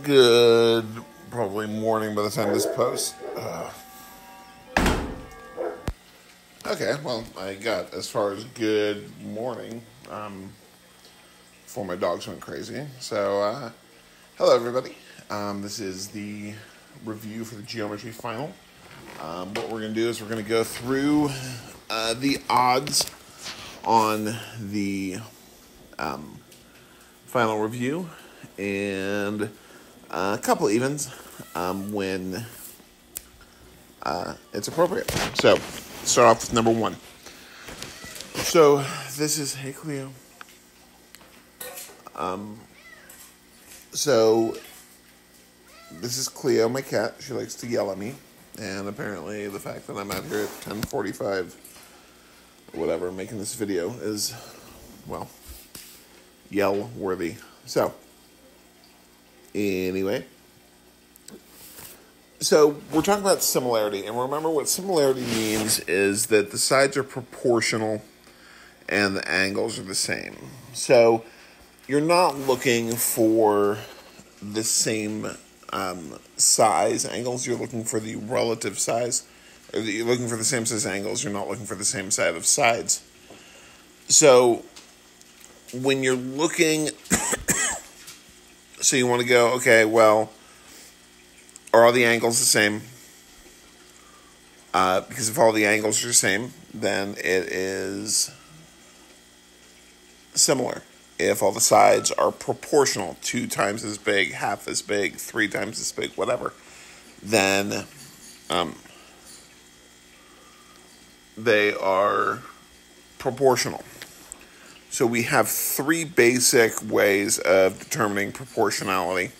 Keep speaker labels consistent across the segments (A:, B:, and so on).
A: Good, probably morning by the time this posts. Uh, okay, well, I got as far as good morning um, before my dogs went crazy. So, uh, hello everybody. Um, this is the review for the geometry final. Um, what we're going to do is we're going to go through uh, the odds on the um, final review and a couple evens um, when uh, it's appropriate. So, start off with number one. So, this is Hey Cleo. Um, so, this is Cleo, my cat. She likes to yell at me. And apparently, the fact that I'm out here at 1045, whatever, making this video is, well, yell worthy. So, Anyway, so we're talking about similarity, and remember what similarity means is that the sides are proportional and the angles are the same. So you're not looking for the same um, size angles, you're looking for the relative size. You're looking for the same size angles, you're not looking for the same side of sides. So when you're looking so you want to go, okay, well, are all the angles the same? Uh, because if all the angles are the same, then it is similar. If all the sides are proportional, two times as big, half as big, three times as big, whatever, then um, they are proportional. So we have three basic ways of determining proportionality,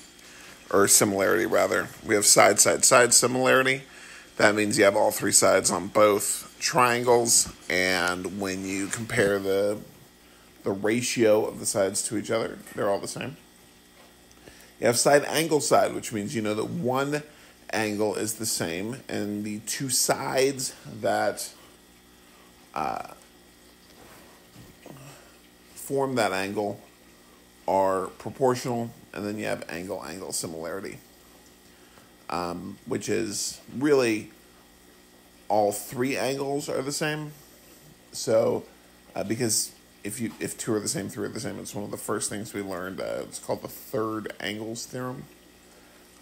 A: or similarity rather. We have side, side, side similarity. That means you have all three sides on both triangles, and when you compare the the ratio of the sides to each other, they're all the same. You have side angle side, which means you know that one angle is the same, and the two sides that uh, form that angle are proportional, and then you have angle angle similarity, um, which is really all three angles are the same. So, uh, because if you if two are the same, three are the same, it's one of the first things we learned. Uh, it's called the third angles theorem.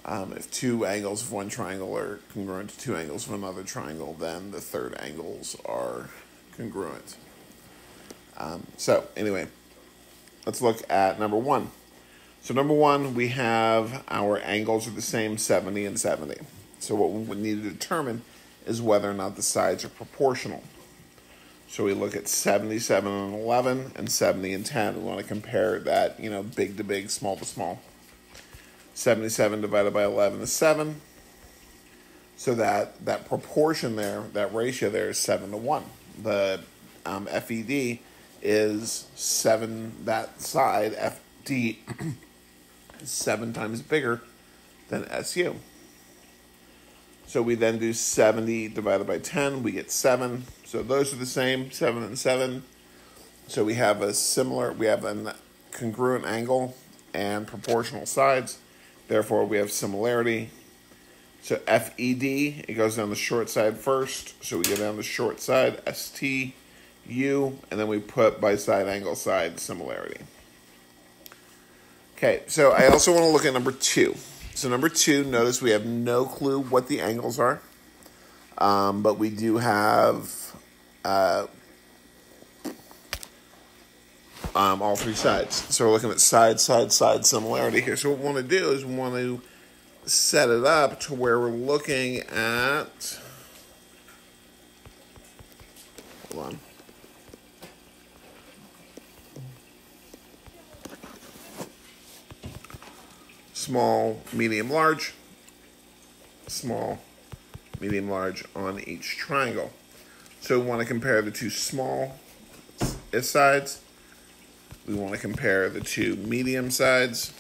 A: Um, if two angles of one triangle are congruent to two angles of another triangle, then the third angles are congruent. Um, so, anyway, let's look at number one. So, number one, we have our angles are the same 70 and 70. So, what we need to determine is whether or not the sides are proportional. So, we look at 77 and 11 and 70 and 10. We want to compare that, you know, big to big, small to small. 77 divided by 11 is 7. So that, that proportion there, that ratio there is 7 to 1. The um, FED is seven, that side, FD, is seven times bigger than SU. So we then do 70 divided by 10, we get 7. So those are the same, 7 and 7. So we have a similar, we have a congruent angle and proportional sides. Therefore, we have similarity. So FED, it goes down the short side first. So we go down the short side, ST, U, and then we put by side angle side similarity. Okay, so I also want to look at number two. So number two, notice we have no clue what the angles are, um, but we do have uh, um, all three sides. So we're looking at side, side, side similarity here. So what we want to do is we want to set it up to where we're looking at. Hold on. Small, medium, large, small, medium, large on each triangle. So we want to compare the two small sides. We want to compare the two medium sides.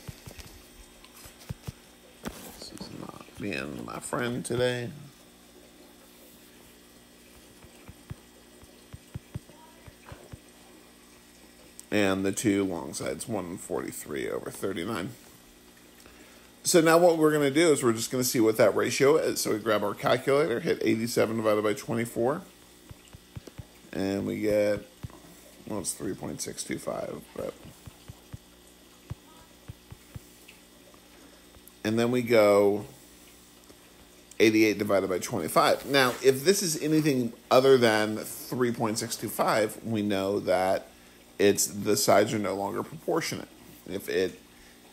A: This is not being my friend today. And the two long sides, 143 over 39. So now what we're going to do is we're just going to see what that ratio is. So we grab our calculator, hit 87 divided by 24, and we get, well, it's 3.625, but. And then we go 88 divided by 25. Now, if this is anything other than 3.625, we know that it's the sides are no longer proportionate. If it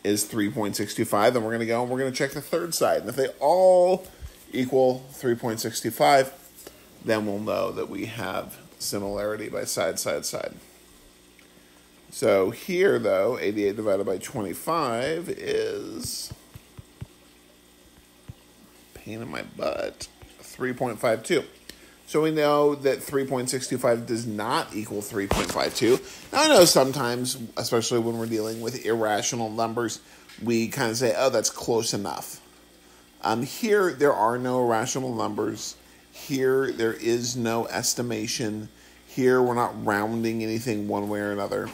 A: is 3.625, then we're going to go and we're going to check the third side. And if they all equal 3.65, then we'll know that we have similarity by side, side, side. So here, though, 88 divided by 25 is pain in my butt, 3.52. So we know that 3.625 does not equal 3.52. Now I know sometimes, especially when we're dealing with irrational numbers, we kind of say, oh, that's close enough. Um, here, there are no irrational numbers. Here, there is no estimation. Here, we're not rounding anything one way or another.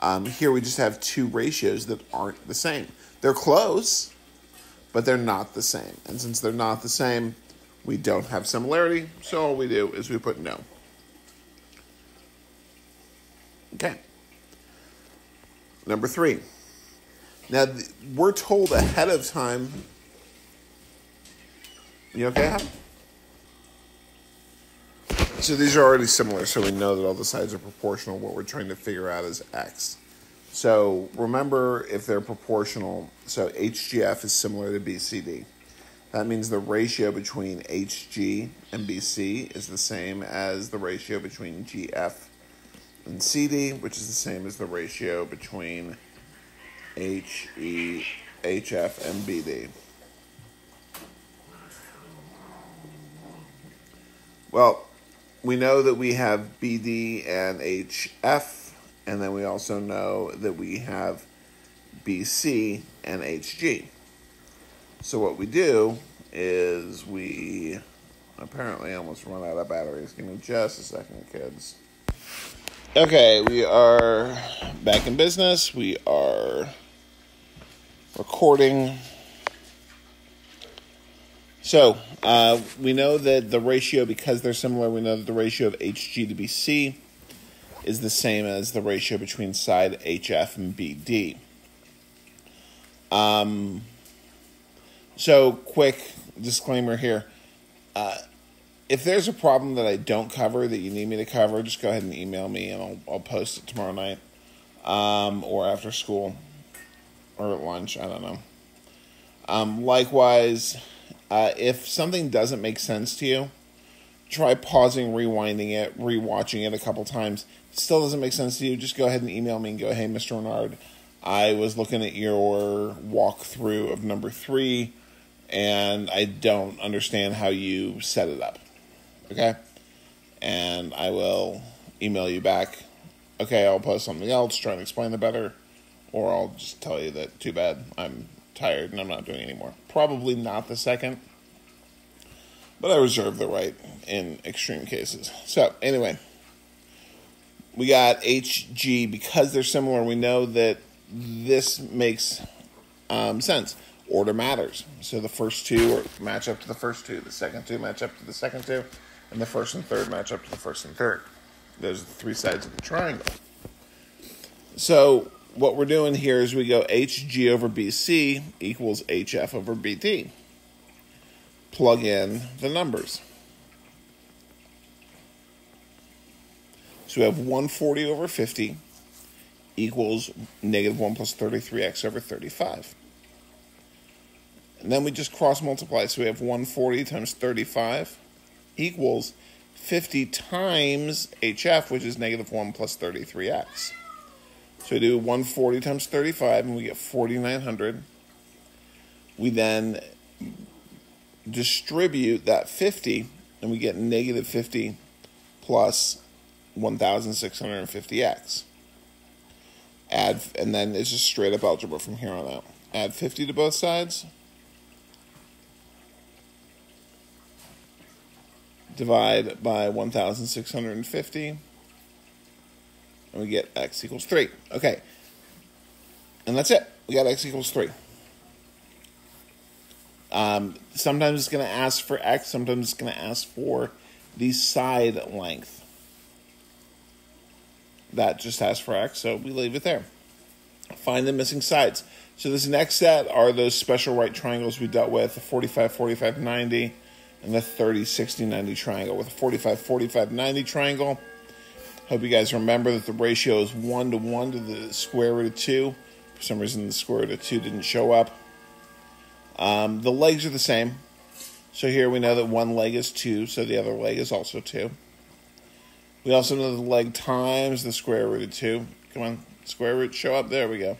A: Um, here, we just have two ratios that aren't the same. They're close, but they're not the same. And since they're not the same, we don't have similarity, so all we do is we put no. Okay. Number three. Now, we're told ahead of time. You okay, So these are already similar, so we know that all the sides are proportional. What we're trying to figure out is x. So remember, if they're proportional, so HGF is similar to BCD. That means the ratio between HG and BC is the same as the ratio between GF and CD, which is the same as the ratio between HE, HF, and BD. Well, we know that we have BD and HF, and then we also know that we have BC and HG. So what we do is we apparently almost run out of batteries. Give me just a second, kids. Okay, we are back in business. We are recording. So, uh, we know that the ratio, because they're similar, we know that the ratio of HG to BC is the same as the ratio between side HF and BD. Um, so, quick disclaimer here. Uh, if there's a problem that I don't cover that you need me to cover, just go ahead and email me and I'll, I'll post it tomorrow night um, or after school or at lunch. I don't know. Um, likewise, uh, if something doesn't make sense to you, try pausing, rewinding it, rewatching it a couple times. It still doesn't make sense to you, just go ahead and email me and go, hey, Mr. Renard, I was looking at your walkthrough of number three and I don't understand how you set it up. Okay? And I will email you back. Okay, I'll post something else, try and explain it better, or I'll just tell you that too bad, I'm tired and I'm not doing anymore. Probably not the second, but I reserve the right in extreme cases. So, anyway, we got HG because they're similar. We know that this makes um, sense order matters. So the first two match up to the first two, the second two match up to the second two, and the first and third match up to the first and third. Those are the three sides of the triangle. So what we're doing here is we go HG over BC equals HF over BD. Plug in the numbers. So we have 140 over 50 equals negative 1 plus 33x over 35. And then we just cross multiply. So we have 140 times 35 equals 50 times HF, which is negative 1 plus 33x. So we do 140 times 35 and we get 4,900. We then distribute that 50 and we get negative 50 plus 1,650x. Add, and then it's just straight up algebra from here on out. Add 50 to both sides. Divide by 1,650, and we get x equals 3. Okay, and that's it. We got x equals 3. Um, sometimes it's going to ask for x, sometimes it's going to ask for the side length. That just asks for x, so we leave it there. Find the missing sides. So this next set are those special right triangles we dealt with, the 45, 45, 90, and the 30, 60, 90 triangle. With a 45, 45, 90 triangle, hope you guys remember that the ratio is 1 to 1 to the square root of 2. For some reason, the square root of 2 didn't show up. Um, the legs are the same. So here we know that one leg is 2, so the other leg is also 2. We also know the leg times the square root of 2. Come on, square root, show up. There we go.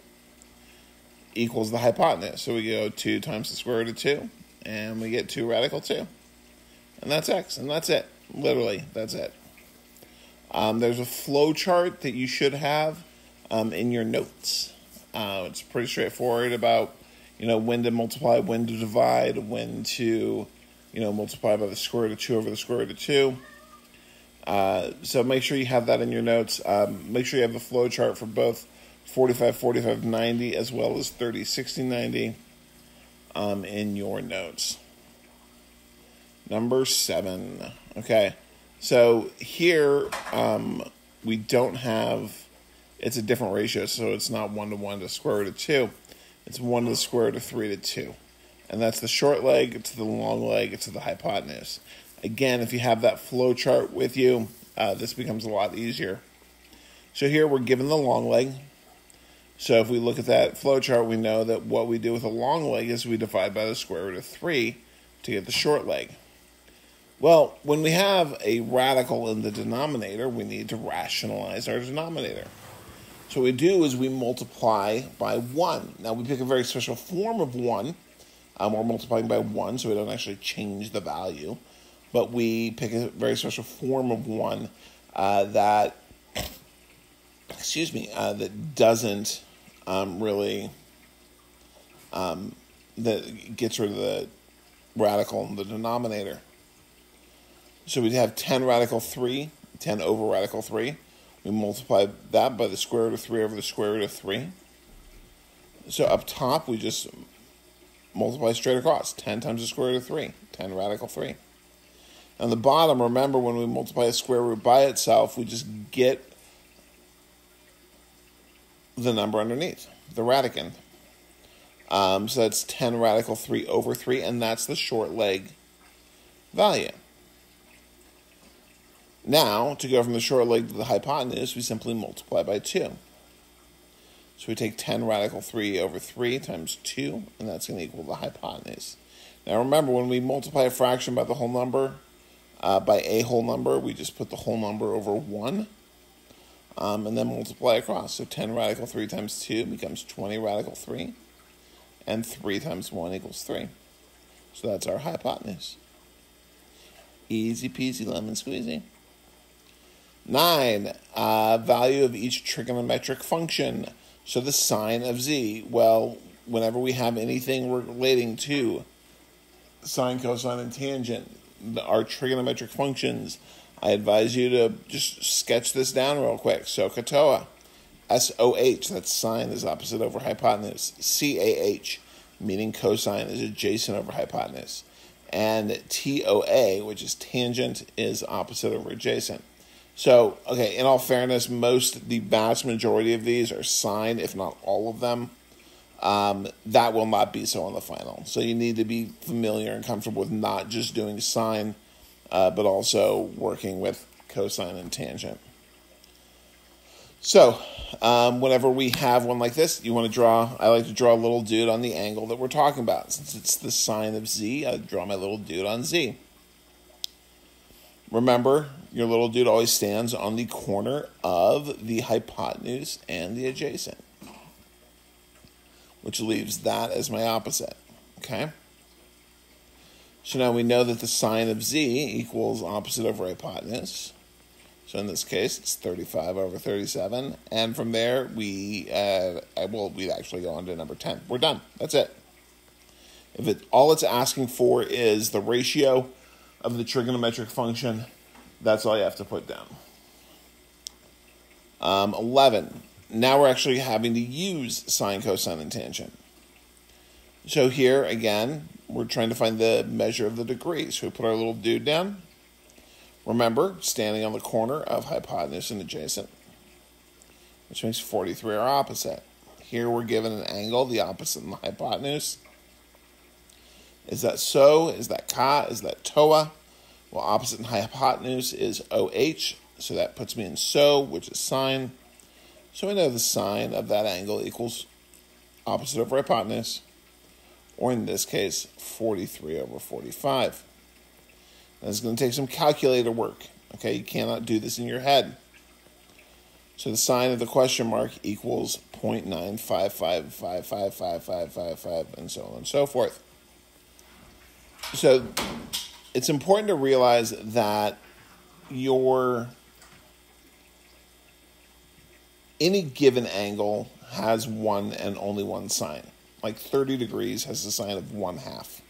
A: Equals the hypotenuse. So we go 2 times the square root of 2, and we get 2 radical 2. And that's x, and that's it. Literally, that's it. Um, there's a flow chart that you should have um, in your notes. Uh, it's pretty straightforward about you know when to multiply, when to divide, when to you know multiply by the square root of two over the square root of two. Uh, so make sure you have that in your notes. Um, make sure you have the flow chart for both 45, 45, 90 as well as 30, 60, 90 um, in your notes. Number seven. Okay. So here um, we don't have, it's a different ratio, so it's not 1 to 1 to square root of 2. It's 1 to the square root of 3 to 2. And that's the short leg to the long leg to the hypotenuse. Again, if you have that flow chart with you, uh, this becomes a lot easier. So here we're given the long leg. So if we look at that flow chart, we know that what we do with a long leg is we divide by the square root of 3 to get the short leg. Well, when we have a radical in the denominator, we need to rationalize our denominator. So what we do is we multiply by 1. Now we pick a very special form of 1. Um, we're multiplying by 1, so we don't actually change the value. But we pick a very special form of 1 uh, that, excuse me, uh, that doesn't um, really, um, that gets rid of the radical in the denominator. So we have 10 radical 3, 10 over radical 3. We multiply that by the square root of 3 over the square root of 3. So up top, we just multiply straight across. 10 times the square root of 3, 10 radical 3. On the bottom, remember when we multiply a square root by itself, we just get the number underneath, the radicand. Um, so that's 10 radical 3 over 3, and that's the short leg value. Now, to go from the short leg to the hypotenuse, we simply multiply by 2. So we take 10 radical 3 over 3 times 2, and that's going to equal the hypotenuse. Now remember, when we multiply a fraction by the whole number, uh, by a whole number, we just put the whole number over 1, um, and then multiply across. So 10 radical 3 times 2 becomes 20 radical 3, and 3 times 1 equals 3. So that's our hypotenuse. Easy peasy lemon squeezy. Nine, uh, value of each trigonometric function. So the sine of z. Well, whenever we have anything relating to sine, cosine, and tangent, our trigonometric functions, I advise you to just sketch this down real quick. SOH CAH TOA, S-O-H, that's sine is opposite over hypotenuse. C-A-H, meaning cosine is adjacent over hypotenuse. And T-O-A, which is tangent, is opposite over adjacent. So, okay, in all fairness, most, the vast majority of these are sine, if not all of them. Um, that will not be so on the final. So you need to be familiar and comfortable with not just doing sine, uh, but also working with cosine and tangent. So, um, whenever we have one like this, you want to draw, I like to draw a little dude on the angle that we're talking about. Since it's the sine of z, I draw my little dude on z. Remember, your little dude always stands on the corner of the hypotenuse and the adjacent, which leaves that as my opposite. Okay? So now we know that the sine of z equals opposite over hypotenuse. So in this case, it's 35 over 37. And from there, we, uh, well, we actually go on to number 10. We're done. That's it. If it, all it's asking for is the ratio of the trigonometric function, that's all you have to put down. Um, 11. Now we're actually having to use sine, cosine, and tangent. So here, again, we're trying to find the measure of the degree. So we put our little dude down. Remember, standing on the corner of hypotenuse and adjacent, which makes 43 our opposite. Here we're given an angle, the opposite in the hypotenuse. Is that so? Is that ka? Is that toa? Well, opposite in hypotenuse is OH, so that puts me in so, which is sine. So we know the sine of that angle equals opposite over hypotenuse, or in this case, 43 over 45. Now, it's going to take some calculator work. Okay, you cannot do this in your head. So the sine of the question mark equals 0.955555555, and so on and so forth. So it's important to realize that your any given angle has one and only one sine. Like 30 degrees has a sine of one half.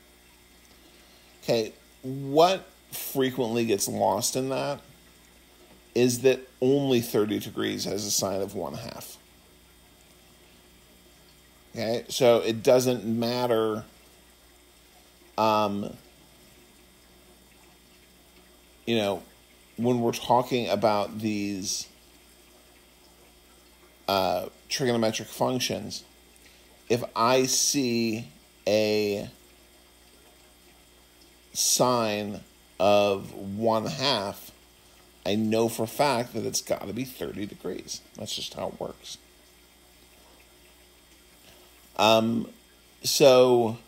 A: Okay, what frequently gets lost in that is that only 30 degrees has a sine of one half. Okay, so it doesn't matter. Um, you know, when we're talking about these uh, trigonometric functions, if I see a sine of one half, I know for a fact that it's got to be 30 degrees. That's just how it works. Um, so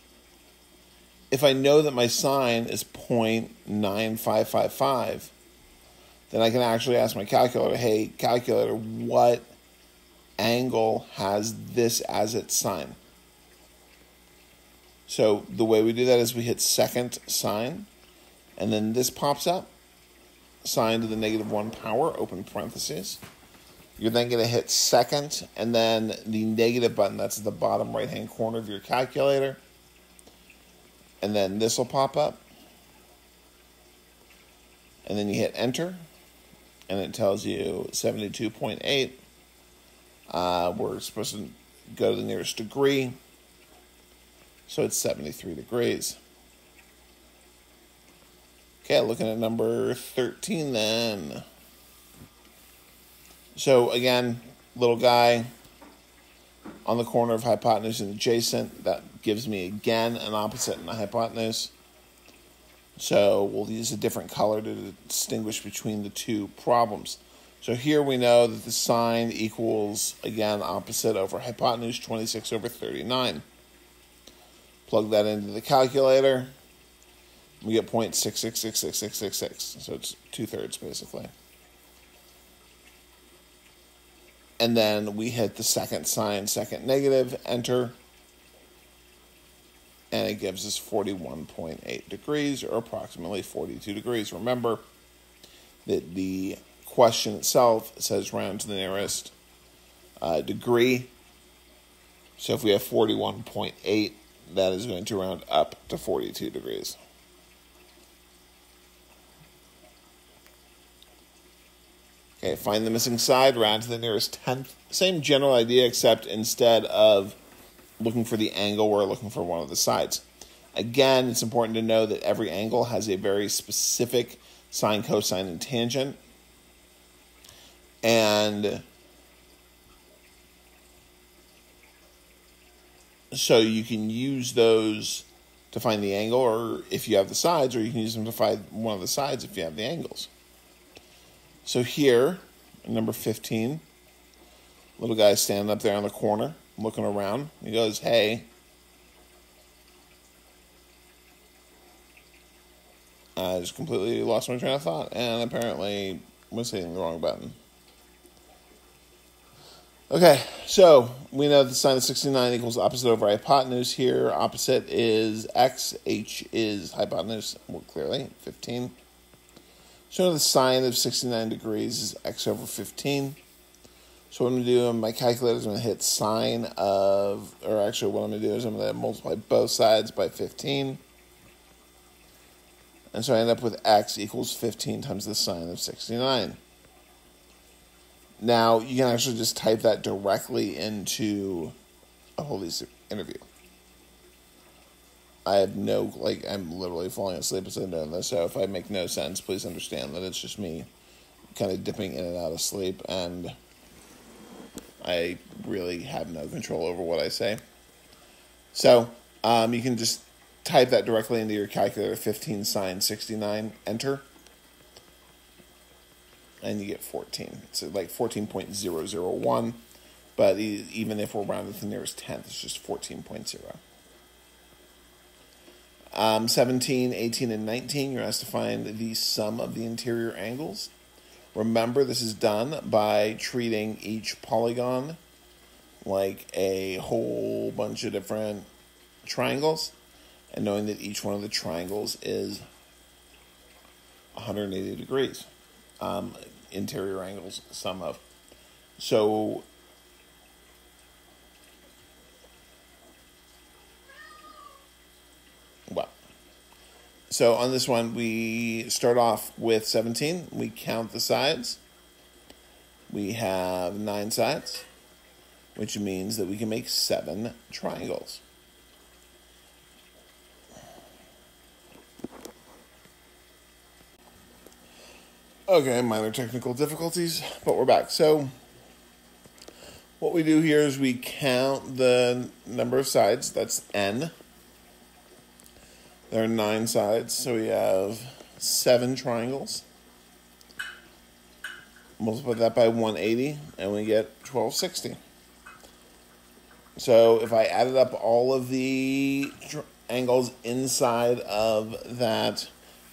A: if I know that my sine is 0.9555, then I can actually ask my calculator, hey, calculator, what angle has this as its sine? So the way we do that is we hit second sine, and then this pops up, sine to the negative 1 power, open parentheses. You're then going to hit second, and then the negative button, that's at the bottom right-hand corner of your calculator. And then this will pop up. And then you hit enter, and it tells you 72.8. Uh, we're supposed to go to the nearest degree. So it's 73 degrees. Okay, looking at number 13 then. So again, little guy on the corner of hypotenuse and adjacent. That gives me again an opposite and a hypotenuse. So we'll use a different color to distinguish between the two problems. So here we know that the sine equals, again, opposite over hypotenuse, 26 over 39. Plug that into the calculator. We get 0.666666. So it's two thirds basically. And then we hit the second sine, second negative, enter. And it gives us 41.8 degrees or approximately 42 degrees. Remember that the question itself says round to the nearest uh, degree. So if we have 41.8, that is going to round up to 42 degrees. Okay, find the missing side, round to the nearest tenth. Same general idea, except instead of looking for the angle, we're looking for one of the sides. Again, it's important to know that every angle has a very specific sine, cosine, and tangent. And so you can use those to find the angle, or if you have the sides, or you can use them to find one of the sides if you have the angles. So here, number 15, little guy standing up there on the corner, looking around. He goes, Hey, I just completely lost my train of thought and apparently was hitting the wrong button. Okay, so we know the sine of 69 equals opposite over hypotenuse here. Opposite is x, h is hypotenuse, more clearly, 15. So the sine of 69 degrees is x over 15. So what I'm going to do on my calculator is I'm going to hit sine of, or actually what I'm going to do is I'm going to multiply both sides by 15. And so I end up with x equals 15 times the sine of 69. Now, you can actually just type that directly into a Holy interview. I have no like I'm literally falling asleep as I'm doing this. So if I make no sense, please understand that it's just me kind of dipping in and out of sleep, and I really have no control over what I say. So um, you can just type that directly into your calculator 15 sine 69 enter and you get 14 it's like 14.001 but even if we're rounded to the nearest tenth it's just 14.0 um, 17 18 and 19 you're asked to find the sum of the interior angles remember this is done by treating each polygon like a whole bunch of different triangles and knowing that each one of the triangles is 180 degrees. Um, interior angles, sum of. So well. So on this one, we start off with 17. We count the sides. We have nine sides, which means that we can make seven triangles. Okay, minor technical difficulties, but we're back. So, what we do here is we count the number of sides, that's n. There are nine sides, so we have seven triangles. Multiply that by 180, and we get 1260. So, if I added up all of the angles inside of that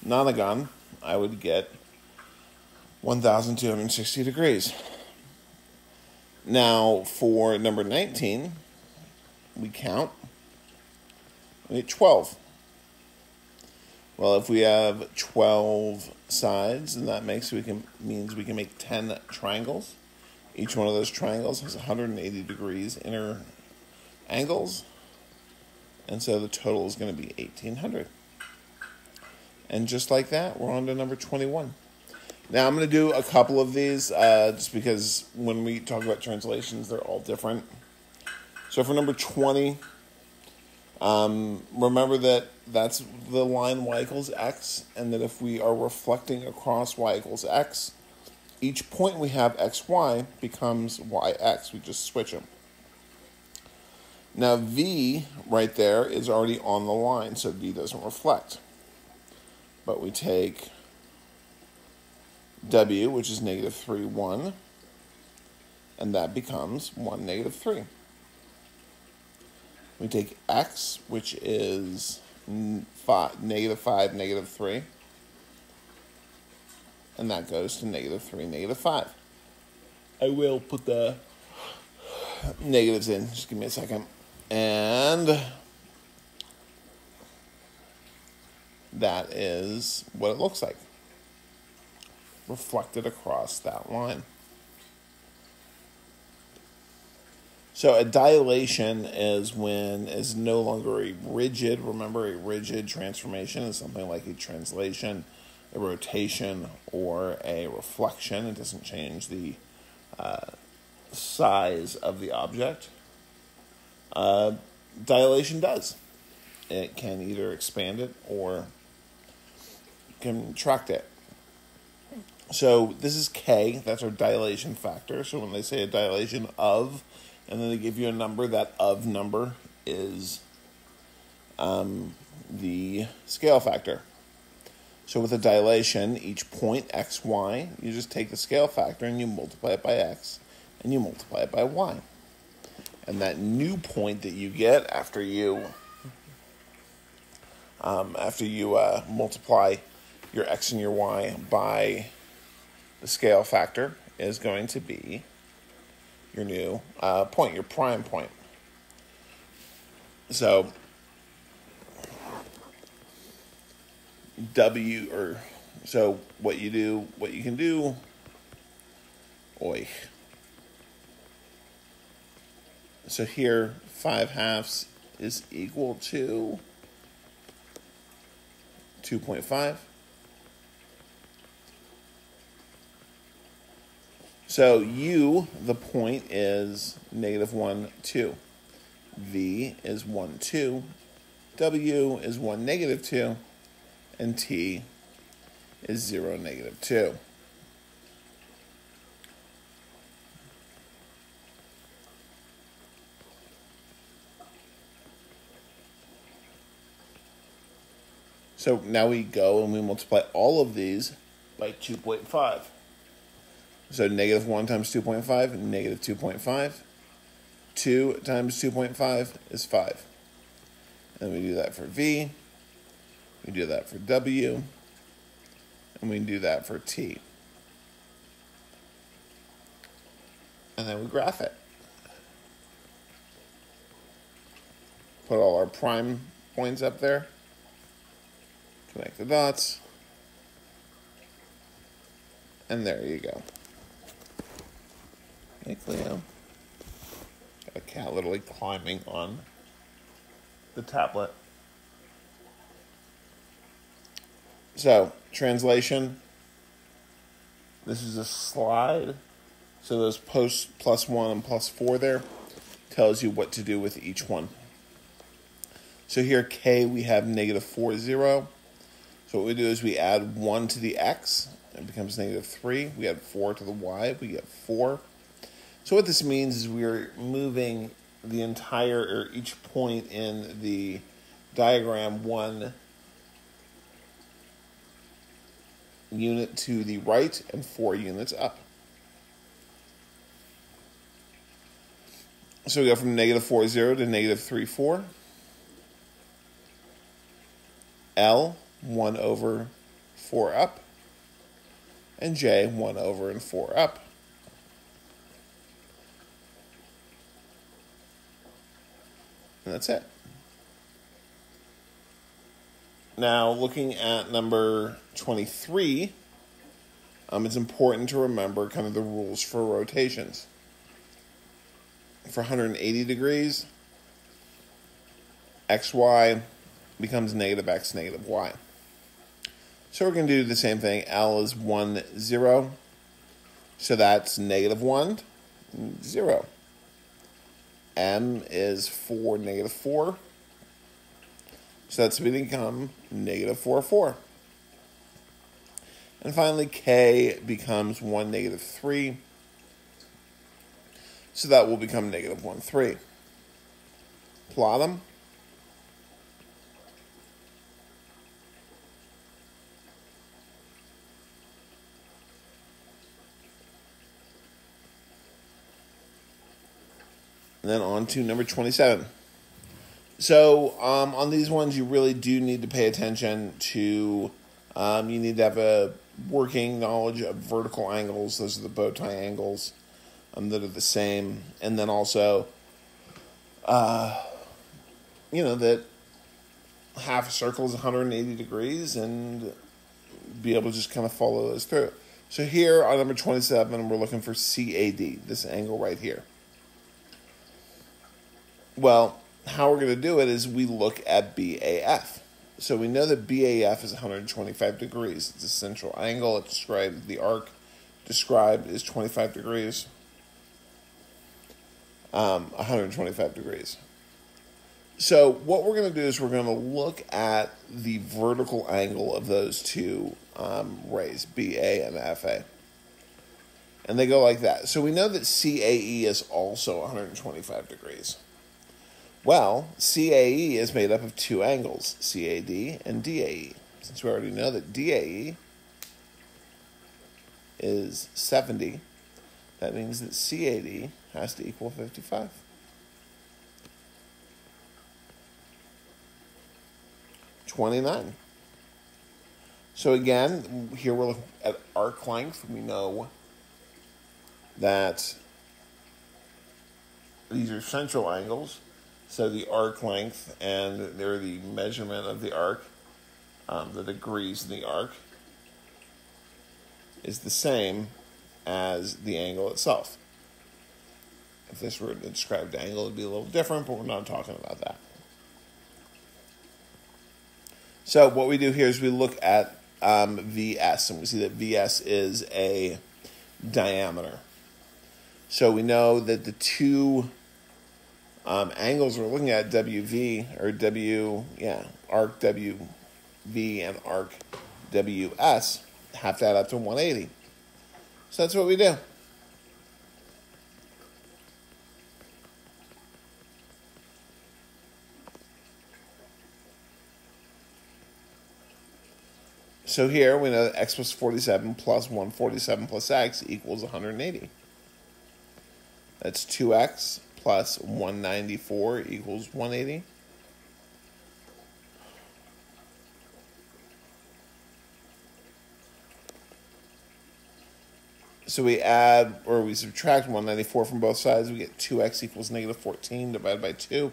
A: nonagon, I would get 1,260 degrees. Now, for number 19, we count. We get 12. Well, if we have 12 sides, then that makes we can means we can make 10 triangles. Each one of those triangles has 180 degrees inner angles. And so the total is going to be 1800. And just like that, we're on to number 21. Now I'm going to do a couple of these uh, just because when we talk about translations, they're all different. So for number 20, um, remember that that's the line y equals x, and that if we are reflecting across y equals x, each point we have xy becomes yx. We just switch them. Now v right there is already on the line, so v doesn't reflect. But we take w, which is negative 3, 1, and that becomes 1, negative 3. We take x, which is five, negative 5, negative 3, and that goes to negative 3, negative 5. I will put the negatives in. Just give me a second. And that is what it looks like reflected across that line. So a dilation is when is no longer a rigid. Remember, a rigid transformation is something like a translation, a rotation, or a reflection. It doesn't change the uh, size of the object. Uh, dilation does. It can either expand it or contract it. So this is K, that's our dilation factor. So when they say a dilation of, and then they give you a number, that of number is um, the scale factor. So with a dilation, each point x, y, you just take the scale factor and you multiply it by x, and you multiply it by y. And that new point that you get after you um, after you uh, multiply your x and your y by the scale factor is going to be your new uh, point, your prime point. So W or so what you do, what you can do, oi. So here, five halves is equal to 2.5. So u, the point, is negative 1, 2. v is 1, 2. W is 1, negative 2, and T is 0, negative 2. So now we go and we multiply all of these by 2.5. So negative 1 times 2.5, negative 2.5. 2 times 2.5 is 5. And we do that for V. We do that for W. And we do that for T. And then we graph it. Put all our prime points up there. Connect the dots. And there you go. Hey, Cleo. Got a cat literally climbing on the tablet. So, translation. This is a slide. So those posts plus one and plus four there tells you what to do with each one. So here k we have negative four zero. So what we do is we add 1 to the x, it becomes negative 3. We add 4 to the y, we get 4. So what this means is we are moving the entire, or each point in the diagram one unit to the right and four units up. So we go from negative 4, 0 to negative 3, 4. L 1 over 4 up, and j 1 over and 4 up. And that's it. Now, looking at number 23, um, it's important to remember kind of the rules for rotations. For 180 degrees, xy becomes negative x, negative y. So we're going to do the same thing. L is 1, 0. So that's negative 1, 0. M is 4, negative 4. So that's going to become negative 4, 4. And finally, K becomes 1, negative 3. So that will become negative 1, 3. Plot them. And then on to number 27. So um, on these ones, you really do need to pay attention to, um, you need to have a working knowledge of vertical angles. Those are the bow tie angles um, that are the same. And then also, uh, you know, that half a circle is 180 degrees and be able to just kind of follow those through. So here on number 27, we're looking for CAD, this angle right here. Well, how we're going to do it is we look at BAF. So we know that BAF is 125 degrees. It's a central angle. It's described, the arc described is 25 degrees. Um, 125 degrees. So what we're going to do is we're going to look at the vertical angle of those two um, rays, BA and FA. And they go like that. So we know that CAE is also 125 degrees. Well, CAE is made up of two angles, CAD and DAE. Since we already know that DAE is 70, that means that CAD has to equal 55. Twenty-nine. So again, here we're looking at arc length. We know that these are central angles. So the arc length and they're the measurement of the arc, um, the degrees in the arc, is the same as the angle itself. If this were a described angle, it'd be a little different, but we're not talking about that. So what we do here is we look at um, VS, and we see that VS is a diameter. So we know that the two Um, angles we're looking at WV or W, yeah, arc WV and arc WS have to add up to 180. So that's what we do. So here we know that x plus 47 plus 147 plus x equals 180. That's 2x plus 194 equals 180. So we add or we subtract 194 from both sides. We get 2x equals negative 14 divided by 2.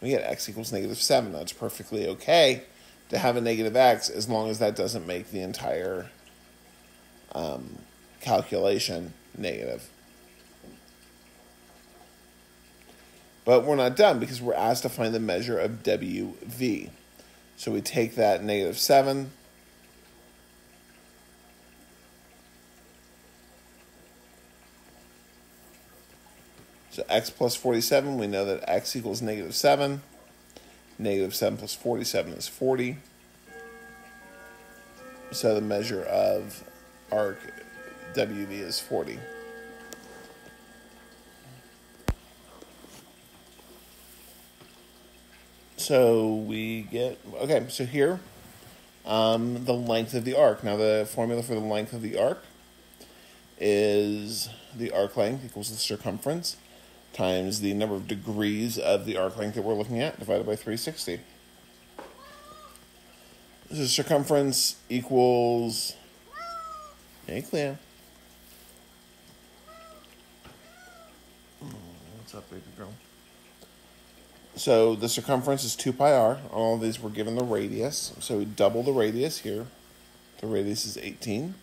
A: We get x equals negative 7. That's perfectly okay to have a negative x as long as that doesn't make the entire um, calculation negative. But we're not done because we're asked to find the measure of WV. So we take that negative 7. So x plus 47, we know that x equals negative 7. Negative 7 plus 47 is 40. So the measure of arc WV is 40. So we get, okay, so here, um, the length of the arc. Now the formula for the length of the arc is the arc length equals the circumference times the number of degrees of the arc length that we're looking at divided by 360. The circumference equals, hey Cleo. What's up, baby girl? So the circumference is 2 pi r. All these were given the radius. So we double the radius here. The radius is 18.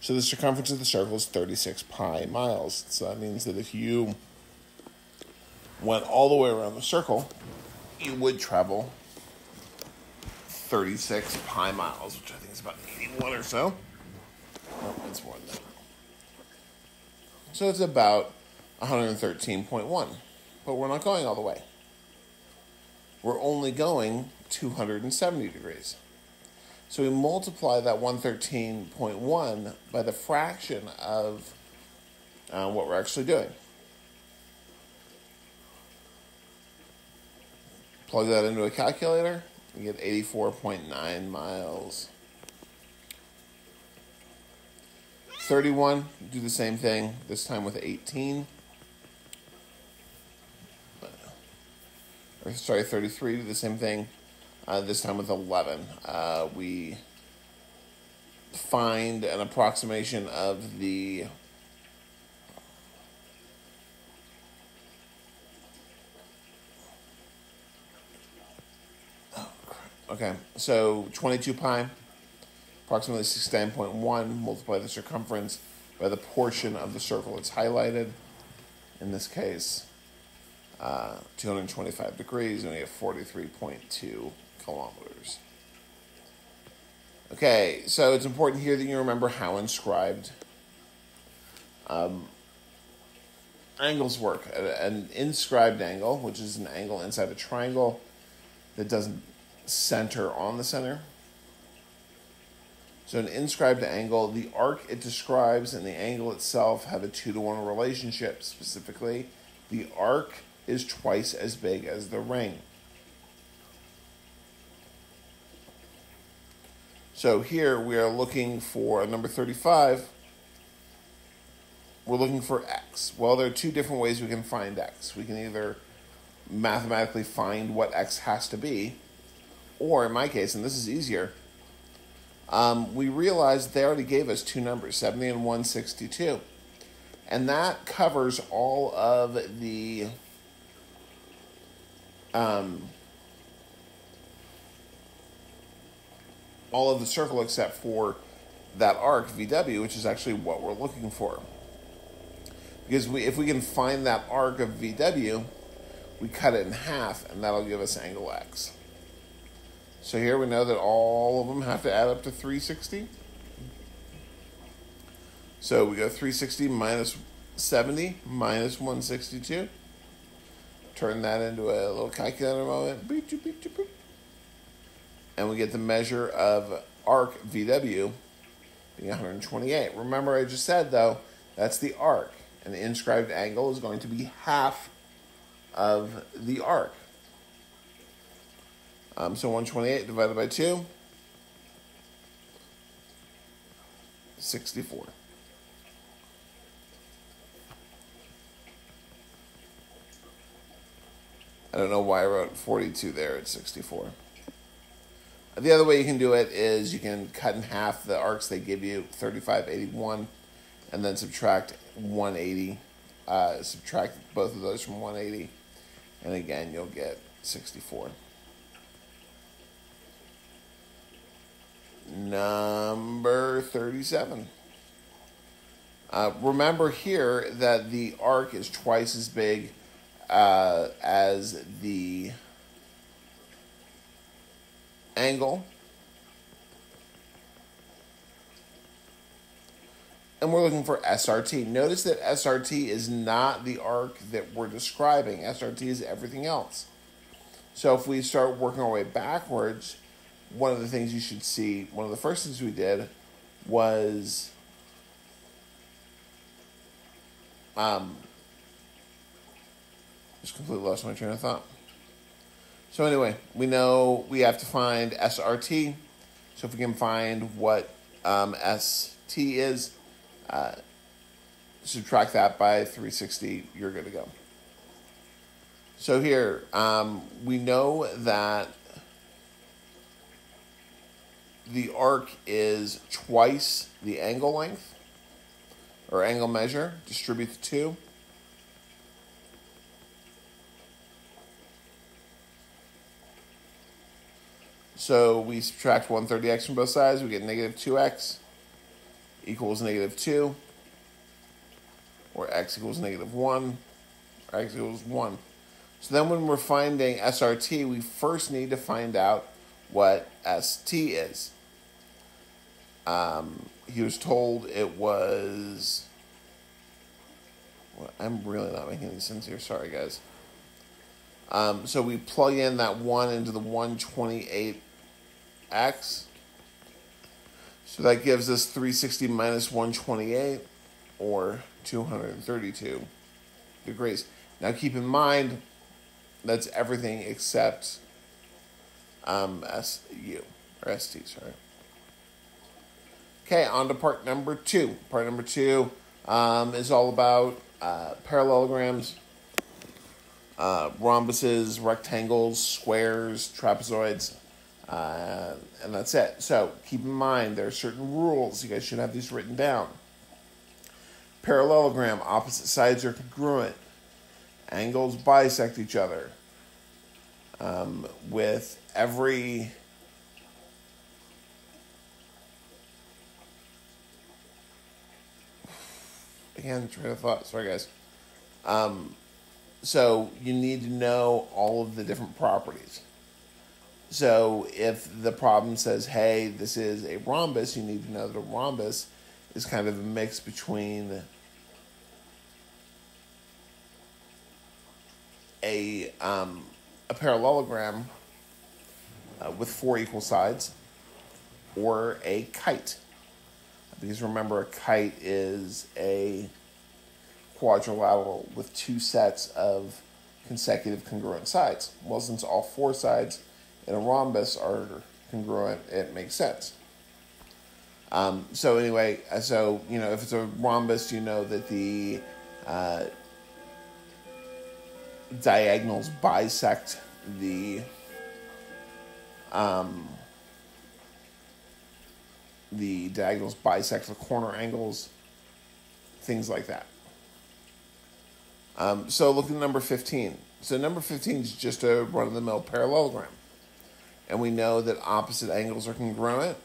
A: So the circumference of the circle is 36 pi miles. So that means that if you went all the way around the circle, you would travel 36 pi miles, which I think is about 81 or so. Oh, it's more than that. So it's about 113.1. But we're not going all the way we're only going 270 degrees. So we multiply that 113.1 by the fraction of uh, what we're actually doing. Plug that into a calculator, you get 84.9 miles. 31, do the same thing, this time with 18. Or sorry, 33, do the same thing, uh, this time with 11. Uh, we find an approximation of the Okay, so 22 pi, approximately 69.1, multiply the circumference by the portion of the circle that's highlighted. In this case, uh, 225 degrees, and we have 43.2 kilometers. Okay, so it's important here that you remember how inscribed um, angles work. An inscribed angle, which is an angle inside a triangle that doesn't center on the center. So an inscribed angle, the arc it describes and the angle itself have a two to one relationship. Specifically, the arc is twice as big as the ring. So here we are looking for a number 35. We're looking for x. Well, there are two different ways we can find x. We can either mathematically find what x has to be, or in my case, and this is easier, um, we realized they already gave us two numbers, 70 and 162. And that covers all of the um, all of the circle except for that arc VW, which is actually what we're looking for. Because we, if we can find that arc of VW, we cut it in half, and that'll give us angle X. So here we know that all of them have to add up to 360. So we go 360 minus 70 minus 162. Turn that into a little calculator moment. And we get the measure of arc VW being 128. Remember, I just said, though, that's the arc. And the inscribed angle is going to be half of the arc. Um, so 128 divided by 2, 64. I don't know why I wrote 42 there at 64. The other way you can do it is you can cut in half the arcs they give you, 35, 81, and then subtract 180. Uh, subtract both of those from 180, and again you'll get 64. Number 37. Uh, remember here that the arc is twice as big uh, as the angle. And we're looking for SRT. Notice that SRT is not the arc that we're describing. SRT is everything else. So if we start working our way backwards, one of the things you should see, one of the first things we did was um, just completely lost my train of thought. So anyway, we know we have to find SRT. So if we can find what um, ST is, uh, subtract that by 360, you're good to go. So here, um, we know that the arc is twice the angle length or angle measure. Distribute the two. So we subtract 130x from both sides, we get negative 2x equals negative 2, or x equals negative 1, or x equals 1. So then when we're finding SRT, we first need to find out what ST is. Um, he was told it was. Well, I'm really not making any sense here. Sorry, guys. Um, so we plug in that 1 into the 128x. So that gives us 360 minus 128, or 232 degrees. Now keep in mind, that's everything except um, SU, or ST, sorry. Okay, on to part number two. Part number two um, is all about uh, parallelograms uh, rhombuses, rectangles, squares, trapezoids, uh, and that's it. So keep in mind there are certain rules. You guys should have these written down. Parallelogram, opposite sides are congruent. Angles bisect each other. Um, with every again train of thought. Sorry, guys. Um, so you need to know all of the different properties. So if the problem says, hey, this is a rhombus, you need to know that a rhombus is kind of a mix between a, um, a parallelogram uh, with four equal sides or a kite. Because remember, a kite is a quadrilateral with two sets of consecutive congruent sides. Well, since all four sides in a rhombus are congruent, it makes sense. Um, so anyway, uh, so you know, if it's a rhombus, you know that the uh, diagonals bisect the um, the diagonals bisect the corner angles, things like that. Um, so look at number 15. So number 15 is just a run-of-the-mill parallelogram. And we know that opposite angles are congruent.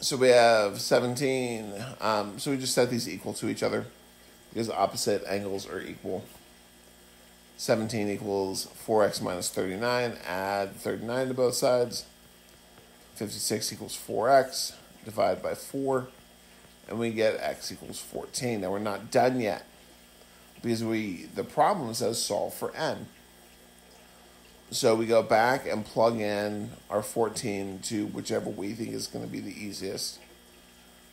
A: So we have 17. Um, so we just set these equal to each other because opposite angles are equal. 17 equals 4x minus 39. Add 39 to both sides. 56 equals 4x, Divide by 4, and we get x equals 14. Now we're not done yet because we the problem says solve for n. So we go back and plug in our 14 to whichever we think is going to be the easiest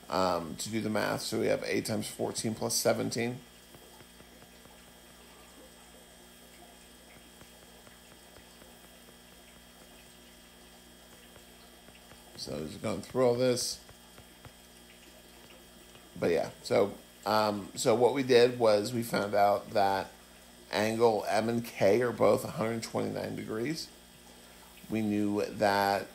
A: um, to do the math. So we have 8 times 14 plus 17. So just going through all this. But yeah, so um, so what we did was we found out that angle M and K are both 129 degrees. We knew that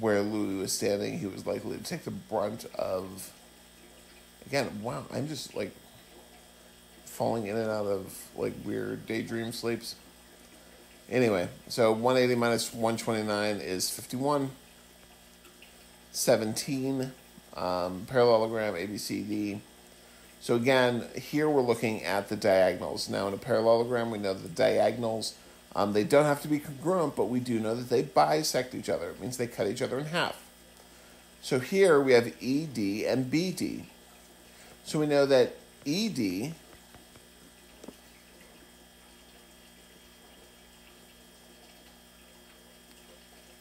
A: where Louis was standing, he was likely to take the brunt of. Again, wow, I'm just like falling in and out of like weird daydream sleeps. Anyway, so 180 minus 129 is 51. 17, um, parallelogram ABCD. So again, here we're looking at the diagonals. Now in a parallelogram, we know the diagonals, um, they don't have to be congruent, but we do know that they bisect each other. It means they cut each other in half. So here we have ED and BD. So we know that ED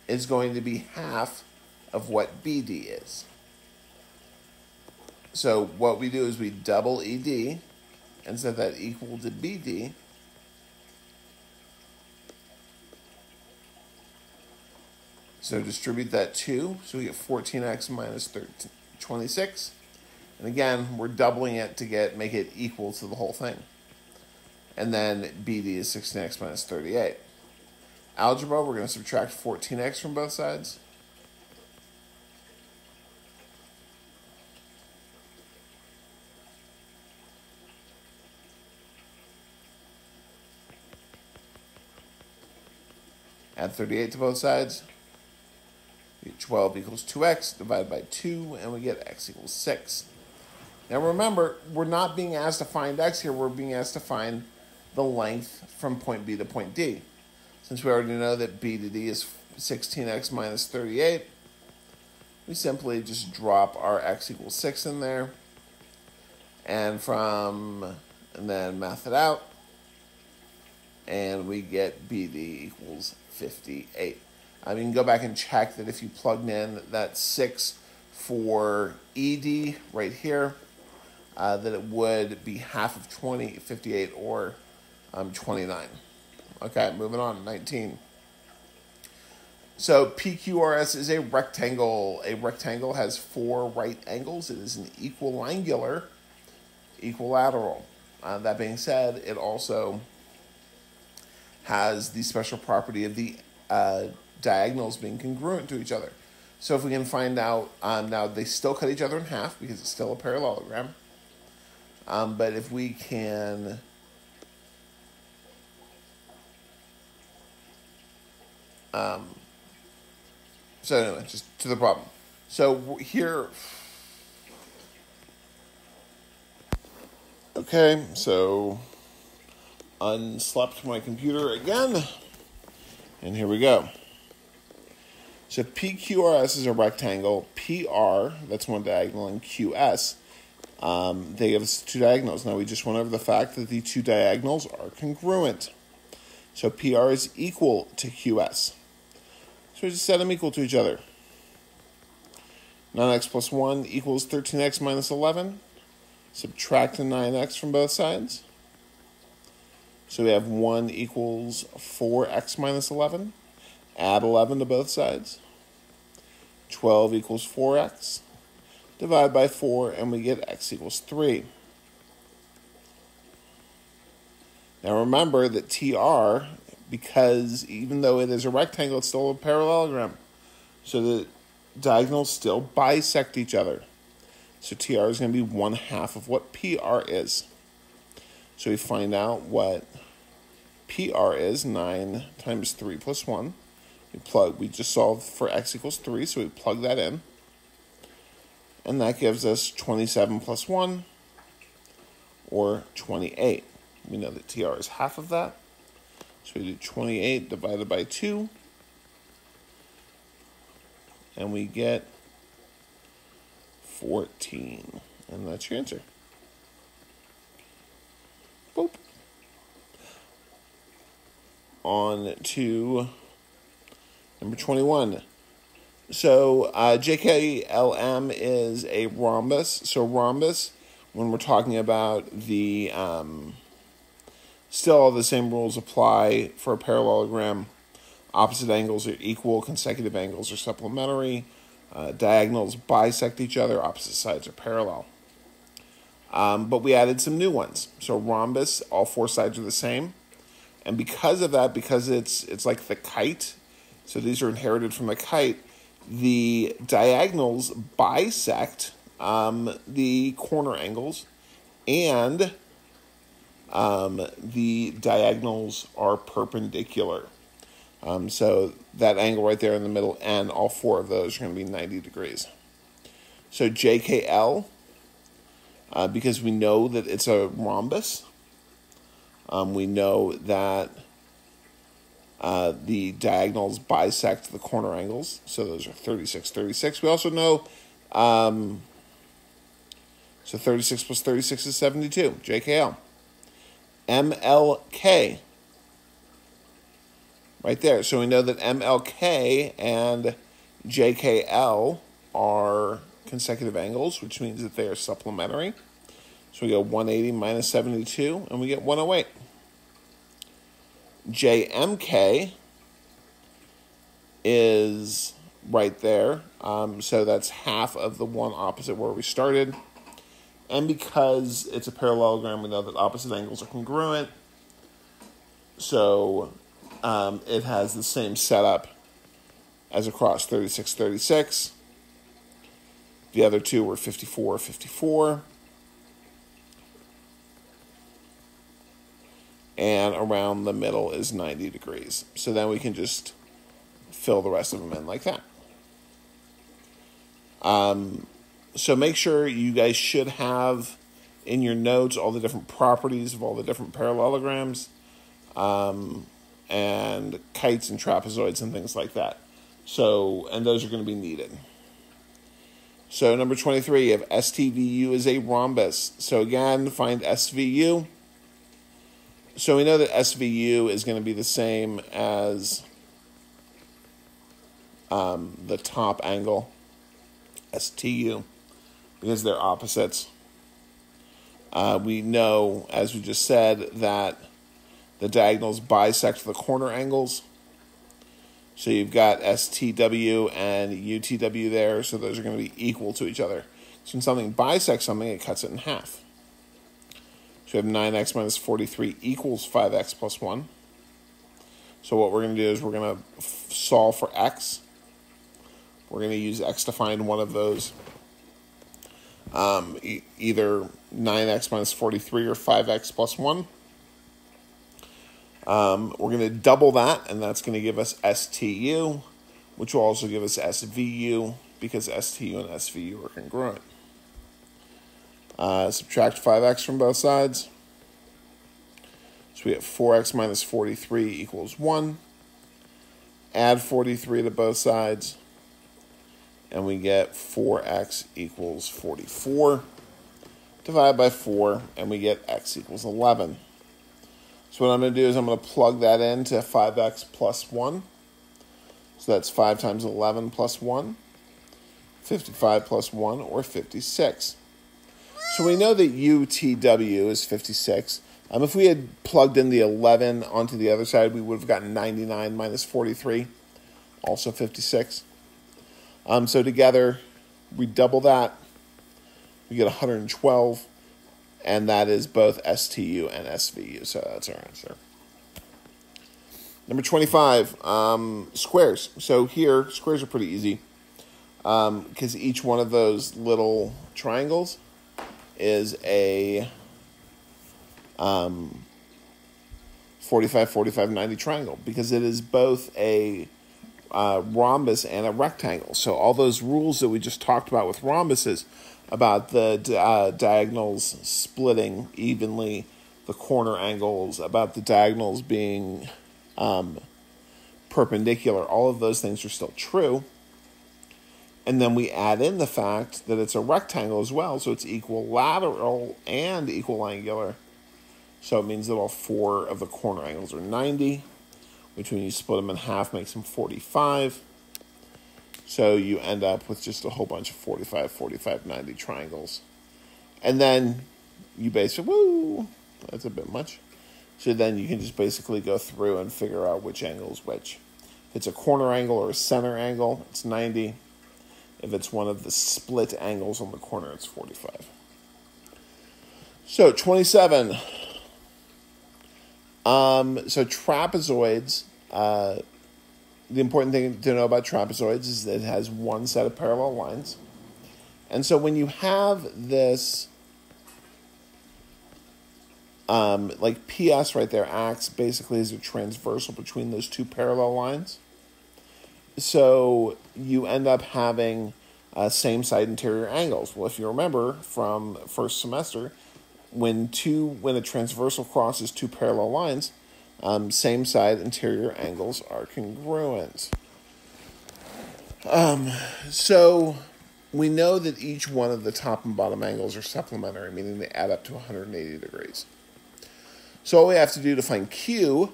A: is going to be half of what BD is. So what we do is we double ED and set that equal to BD. So distribute that 2, so we get 14x minus 13, 26. And again, we're doubling it to get make it equal to the whole thing. And then BD is 16x minus 38. Algebra, we're going to subtract 14x from both sides. Add 38 to both sides. 12 equals 2x divided by 2, and we get x equals 6. Now remember, we're not being asked to find x here, we're being asked to find the length from point B to point D. Since we already know that B to D is 16x minus 38, we simply just drop our x equals 6 in there, and from, and then math it out, and we get BD equals 58. I mean, go back and check that if you plugged in that 6 for ED right here, uh, that it would be half of 20, 58 or um, 29. Okay, moving on, 19. So PQRS is a rectangle. A rectangle has four right angles. It is an equiangular equilateral. Uh, that being said, it also has the special property of the uh, diagonals being congruent to each other. So if we can find out, um, now they still cut each other in half because it's still a parallelogram. Um, but if we can um, so anyway, just to the problem. So here, okay, so unslept my computer again. And here we go. So PQRS is a rectangle. PR, that's one diagonal, and QS, um, they give us two diagonals. Now we just went over the fact that the two diagonals are congruent. So PR is equal to QS. So we just set them equal to each other. 9x plus 1 equals 13x minus 11. Subtract the 9x from both sides. So we have 1 equals 4x minus 11. Add 11 to both sides. 12 equals 4x. Divide by 4, and we get x equals 3. Now remember that TR, because even though it is a rectangle, it's still a parallelogram. So the diagonals still bisect each other. So TR is going to be 1 half of what PR is. So we find out what PR is 9 times 3 plus 1. We plug, we just solved for x equals 3, so we plug that in. And that gives us 27 plus 1, or 28. We know that TR is half of that. So we do 28 divided by 2. and we get 14. And that's your answer. On to number 21. So uh, JKLM is a rhombus. So rhombus, when we're talking about the, um, still all the same rules apply for a parallelogram. Opposite angles are equal, consecutive angles are supplementary, uh, diagonals bisect each other, opposite sides are parallel. Um, but we added some new ones. So rhombus, all four sides are the same. And because of that, because it's it's like the kite, so these are inherited from the kite, the diagonals bisect um, the corner angles, and um, the diagonals are perpendicular. Um, so that angle right there in the middle and all four of those are going to be 90 degrees. So JKL, uh, because we know that it's a rhombus, um, we know that uh, the diagonals bisect the corner angles. So those are 36, 36. We also know, um, so 36 plus 36 is 72, JKL. MLK, right there. So we know that MLK and JKL are consecutive angles, which means that they are supplementary. So we go 180 minus 72, and we get 108. JMK is right there. Um, so that's half of the one opposite where we started. And because it's a parallelogram, we know that opposite angles are congruent. So um, it has the same setup as across 36 36. The other two were 54 54. And around the middle is 90 degrees. So then we can just fill the rest of them in like that. Um, so make sure you guys should have in your notes all the different properties of all the different parallelograms. Um, and kites and trapezoids and things like that. So, and those are going to be needed. So, number 23, you have STVU is a rhombus. So, again, find SVU. So, we know that SVU is going to be the same as um, the top angle, STU, because they're opposites. Uh, we know, as we just said, that the diagonals bisect the corner angles. So you've got STW and UTW there, so those are going to be equal to each other. So when something bisects something, it cuts it in half. So we have 9x minus 43 equals 5x plus 1. So what we're going to do is we're going to solve for x. We're going to use x to find one of those. Um, e either 9x minus 43 or 5x plus 1. Um, we're going to double that, and that's going to give us STU, which will also give us SVU because STU and SVU are congruent. Uh, subtract 5x from both sides. So we get 4x minus 43 equals 1. Add 43 to both sides. And we get 4x equals 44. Divide by 4, and we get x equals 11. So what I'm going to do is I'm going to plug that into 5x plus 1. So that's 5 times 11 plus 1. 55 plus 1, or 56. So we know that UTW is 56. Um, if we had plugged in the 11 onto the other side, we would have gotten 99 minus 43, also 56. Um, so together, we double that. We get 112 and that is both STU and SVU. So that's our answer. Number 25, um, squares. So here, squares are pretty easy because um, each one of those little triangles is a um, 45, 45, 90 triangle because it is both a uh, rhombus and a rectangle. So all those rules that we just talked about with rhombuses about the uh, diagonals splitting evenly, the corner angles, about the diagonals being um, perpendicular. All of those things are still true. And then we add in the fact that it's a rectangle as well, so it's equilateral and equal angular. So it means that all four of the corner angles are 90, which when you split them in half makes them 45. So you end up with just a whole bunch of 45, 45, 90 triangles. And then you basically, woo, that's a bit much. So then you can just basically go through and figure out which angle is which. If it's a corner angle or a center angle, it's 90. If it's one of the split angles on the corner, it's 45. So 27. Um, so trapezoids, uh, the important thing to know about trapezoids is that it has one set of parallel lines. And so when you have this, um, like PS right there acts basically as a transversal between those two parallel lines. So you end up having uh, same side interior angles. Well, if you remember from first semester, when two when a transversal crosses two parallel lines, um, same side interior angles are congruent. Um, so we know that each one of the top and bottom angles are supplementary, meaning they add up to 180 degrees. So all we have to do to find Q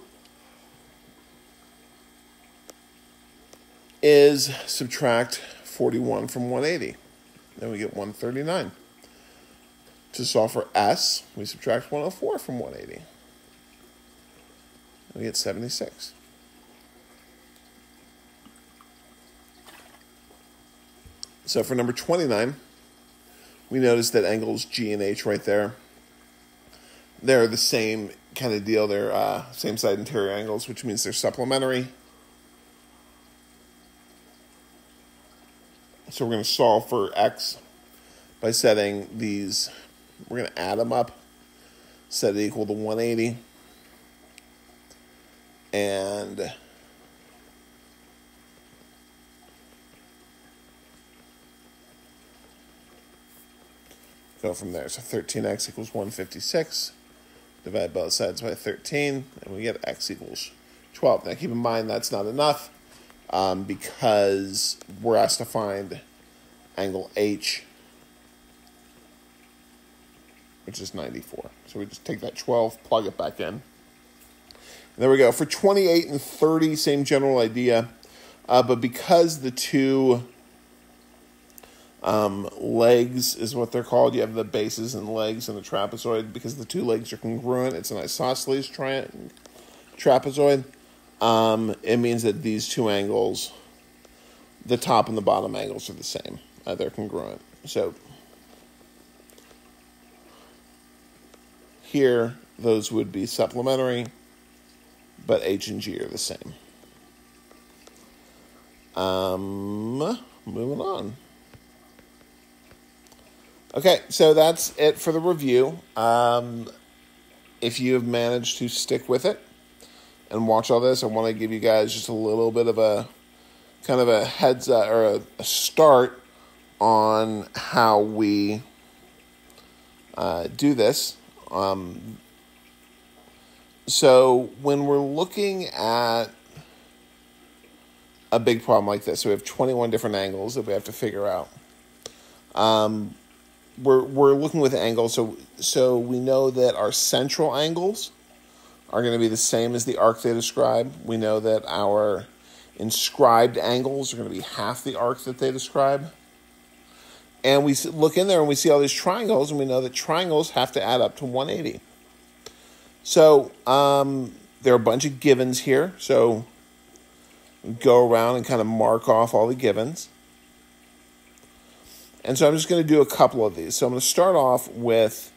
A: is subtract 41 from 180. Then we get 139. To solve for S, we subtract 104 from 180. We get 76. So for number 29, we notice that angles G and H right there, they're the same kind of deal. They're uh, same side interior angles, which means they're supplementary. So we're going to solve for x by setting these, we're going to add them up, set it equal to 180. And go from there. So 13x equals 156. Divide both sides by 13, and we get x equals 12. Now keep in mind that's not enough um, because we're asked to find angle H, which is 94. So we just take that 12, plug it back in. There we go. For 28 and 30, same general idea. Uh, but because the two um, legs is what they're called, you have the bases and legs and the trapezoid. Because the two legs are congruent, it's an isosceles tri- trapezoid. Um, it means that these two angles, the top and the bottom angles, are the same. Uh, they're congruent. So here, those would be supplementary but H and G are the same. Um, moving on. Okay, so that's it for the review. Um, if you have managed to stick with it and watch all this, I want to give you guys just a little bit of a kind of a heads up or a, a start on how we uh, do this. Um, so when we're looking at a big problem like this, so we have 21 different angles that we have to figure out. Um, we're we're looking with angles, so so we know that our central angles are going to be the same as the arc they describe. We know that our inscribed angles are going to be half the arc that they describe. And we look in there and we see all these triangles, and we know that triangles have to add up to 180. So um, there are a bunch of givens here. So go around and kind of mark off all the givens. And so I'm just going to do a couple of these. So I'm going to start off with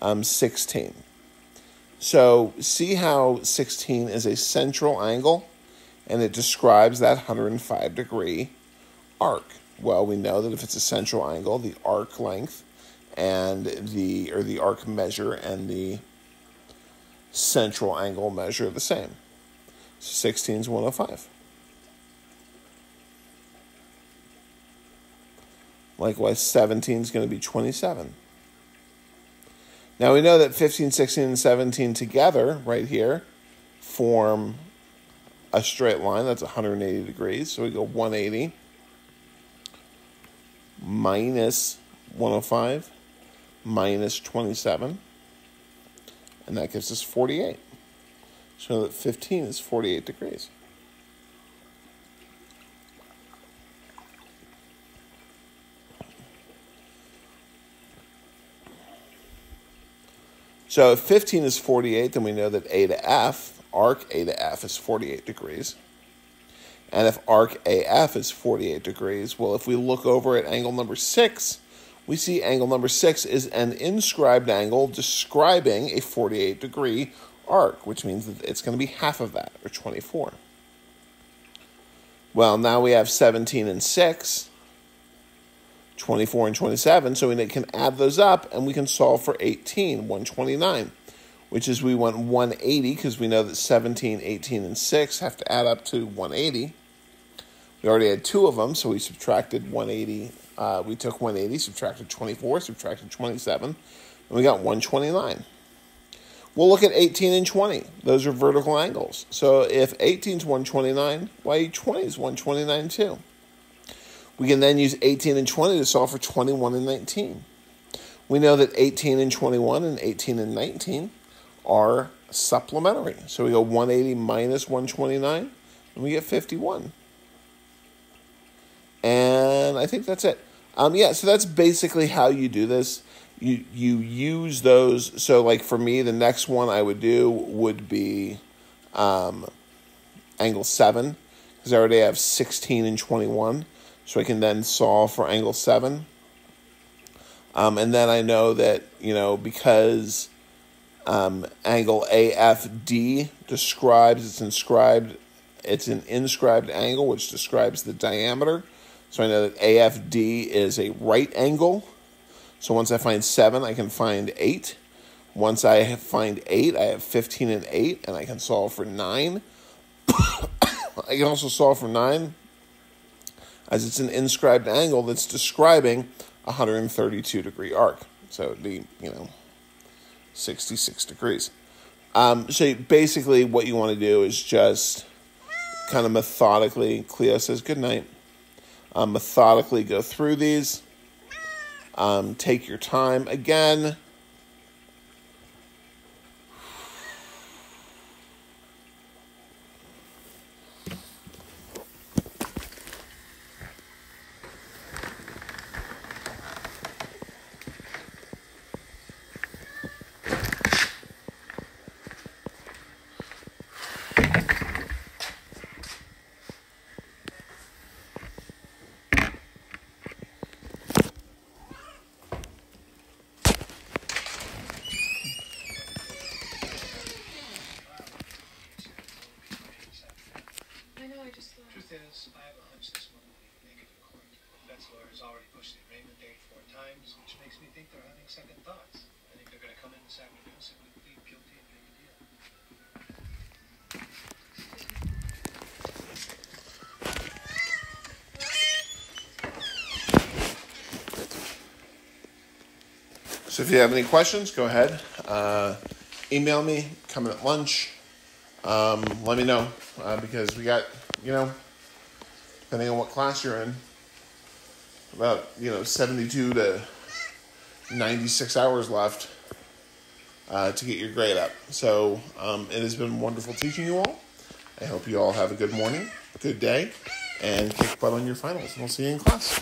A: um, 16. So see how 16 is a central angle and it describes that 105 degree arc. Well, we know that if it's a central angle, the arc length and the or the arc measure and the central angle measure are the same. So 16 is 105. Likewise, 17 is going to be 27. Now we know that 15, 16, and 17 together, right here, form a straight line. That's 180 degrees. So we go 180, minus 105 minus 27, and that gives us 48. So that 15 is 48 degrees. So if 15 is 48, then we know that A to F, arc A to F is 48 degrees. And if arc AF is 48 degrees, well, if we look over at angle number 6, we see angle number 6 is an inscribed angle describing a 48 degree arc, which means that it's going to be half of that, or 24. Well, now we have 17 and 6, 24 and 27, so we can add those up and we can solve for 18, 129, which is we want 180 because we know that 17, 18, and 6 have to add up to 180. We already had two of them, so we subtracted 180. Uh, we took 180, subtracted 24, subtracted 27, and we got 129. We'll look at 18 and 20. Those are vertical angles. So if 18 is 129, why 20 is 129 too? We can then use 18 and 20 to solve for 21 and 19. We know that 18 and 21 and 18 and 19 are supplementary. So we go 180 minus 129, and we get 51. And I think that's it. Um, yeah, so that's basically how you do this. You you use those. So like for me, the next one I would do would be um, angle seven because I already have sixteen and twenty one, so I can then solve for angle seven. Um, and then I know that you know because um, angle AFD describes it's inscribed it's an inscribed angle which describes the diameter. So I know that AFD is a right angle. So once I find 7, I can find 8. Once I find 8, I have 15 and 8, and I can solve for 9. I can also solve for 9 as it's an inscribed angle that's describing a 132 degree arc. So it'd be, you know, 66 degrees. Um, so basically, what you want to do is just kind of methodically, Cleo says good night um, methodically go through these. Um, take your time. Again,
B: is, I have a hunch this one will be negative court. Betzler has already pushed the arraignment date four times, which makes me think they're having second thoughts. I think they're going to come in this afternoon simply plead guilty and make a deal.
A: So if you have any questions, go ahead. Uh, email me, come in at lunch. Um, let me know uh, because we got, you know, depending on what class you're in, about you know 72 to 96 hours left uh, to get your grade up. So um, it has been wonderful teaching you all. I hope you all have a good morning, good day, and kick butt on your finals. And we'll see you in class.